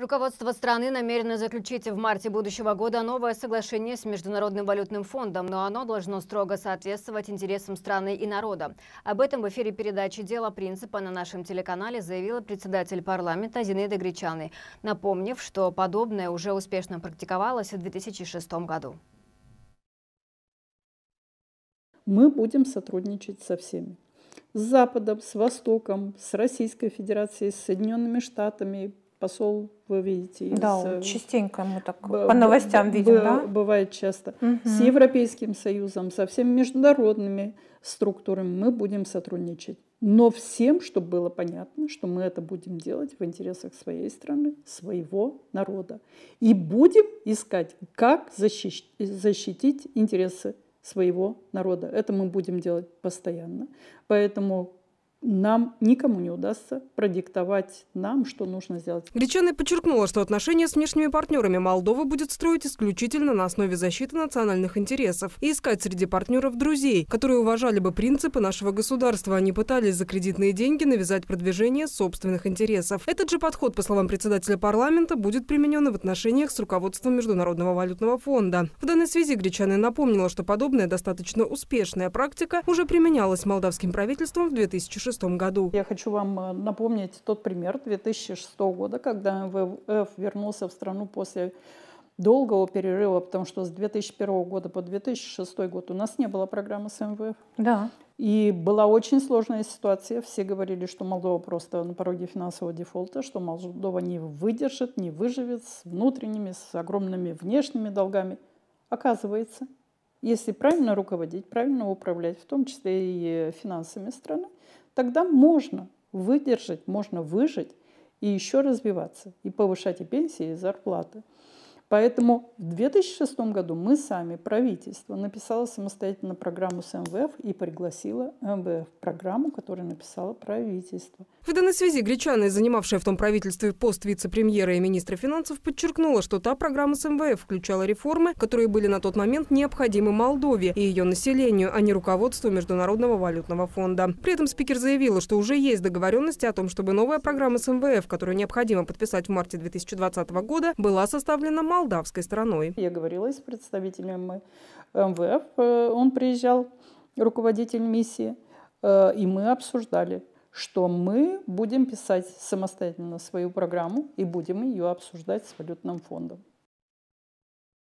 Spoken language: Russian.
Руководство страны намерено заключить в марте будущего года новое соглашение с Международным валютным фондом, но оно должно строго соответствовать интересам страны и народа. Об этом в эфире передачи «Дело принципа» на нашем телеканале заявила председатель парламента Зинаида Гречаны, напомнив, что подобное уже успешно практиковалось в 2006 году. Мы будем сотрудничать со всеми. С Западом, с Востоком, с Российской Федерацией, с Соединенными Штатами, посол, вы видите. Да, из, частенько мы так по новостям видим, да? Бывает часто. Угу. С Европейским Союзом, со всеми международными структурами мы будем сотрудничать. Но всем, чтобы было понятно, что мы это будем делать в интересах своей страны, своего народа. И будем искать, как защитить, защитить интересы своего народа. Это мы будем делать постоянно. Поэтому нам никому не удастся продиктовать нам, что нужно сделать. Гречаной подчеркнула, что отношения с внешними партнерами Молдова будет строить исключительно на основе защиты национальных интересов и искать среди партнеров друзей, которые уважали бы принципы нашего государства, а не пытались за кредитные деньги навязать продвижение собственных интересов. Этот же подход, по словам председателя парламента, будет применен и в отношениях с руководством Международного валютного фонда. В данной связи Гречаной напомнила, что подобная достаточно успешная практика уже применялась молдавским правительством в 2016 2006 году. Я хочу вам э, напомнить тот пример 2006 года, когда МВФ вернулся в страну после долгого перерыва, потому что с 2001 года по 2006 год у нас не было программы с МВФ. Да. И была очень сложная ситуация. Все говорили, что Молдова просто на пороге финансового дефолта, что Молдова не выдержит, не выживет с внутренними, с огромными внешними долгами. Оказывается, если правильно руководить, правильно управлять, в том числе и финансами страны, тогда можно выдержать, можно выжить и еще развиваться, и повышать и пенсии, и зарплаты. Поэтому в 2006 году мы сами, правительство, написало самостоятельно программу с МВФ и пригласило МВФ программу, которую написало правительство. В данной связи Гречана, занимавшая в том правительстве пост вице-премьера и министра финансов, подчеркнула, что та программа с МВФ включала реформы, которые были на тот момент необходимы Молдове и ее населению, а не руководству Международного валютного фонда. При этом спикер заявила, что уже есть договоренности о том, чтобы новая программа с МВФ, которую необходимо подписать в марте 2020 года, была составлена Молдовой молдавской стороной. Я говорила с представителем МВФ, э, он приезжал, руководитель миссии, э, и мы обсуждали, что мы будем писать самостоятельно свою программу и будем ее обсуждать с валютным фондом.